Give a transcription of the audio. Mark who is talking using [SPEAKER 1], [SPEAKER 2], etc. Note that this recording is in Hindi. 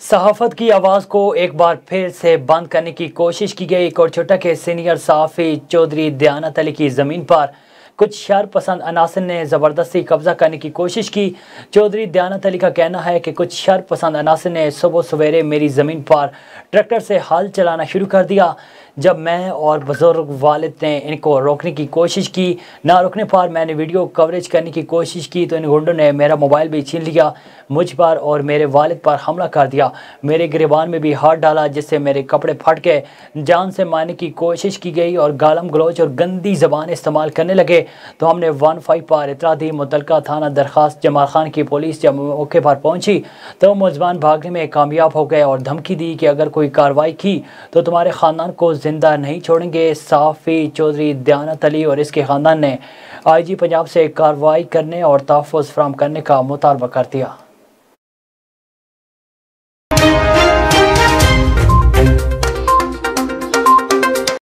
[SPEAKER 1] सहाफत की आवाज़ को एक बार फिर से बंद करने की कोशिश की गई। कोरछोटा के सीनियर साफी चौधरी दयानत अली की ज़मीन पर कुछ शर पसंद अनासर ने ज़बरदस्ती कब्ज़ा करने की कोशिश की। चौधरी दयानत अली का कहना है कि कुछ शर पसंद अनासर ने सुबह सवेरे मेरी ज़मीन पर ट्रैक्टर से हल चलाना शुरू कर दिया। जब मैं और बुज़ुर्ग वालद ने इनको रोकने की कोशिश की, ना रोकने पर मैंने वीडियो कवरेज करने की कोशिश की तो इन गुंडों ने मेरा मोबाइल भी छीन लिया, मुझ पर और मेरे वालद पर हमला कर दिया। मेरे गिरबान में भी हाथ डाला, जिससे मेरे कपड़े फट गए। जान से मारने की कोशिश की गई और गालम गलोच और गंदी ज़बान इस्तेमाल करने लगे। तो हमने वन फाइव पर इतला दी मुतल थाना दरख्वास्त जमाल खान की पुलिस जब मौके पर पहुँची तो मुजबान भागने में कामयाब हो गए और धमकी दी कि अगर कोई कार्रवाई की तो तुम्हारे ख़ानदान को ज़िंदा नहीं छोड़ेंगे। साफ़ी चौधरी दयानत अली और इसके ख़ानदान ने आई जी पंजाब से कार्रवाई करने और तहफ़ फ्राहम करने का मुतालबा कर दिया।